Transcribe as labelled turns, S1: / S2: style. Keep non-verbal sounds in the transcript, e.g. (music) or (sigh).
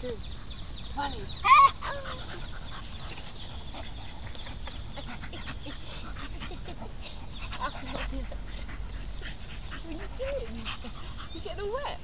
S1: two, what are you doing? (laughs) You're getting all wet.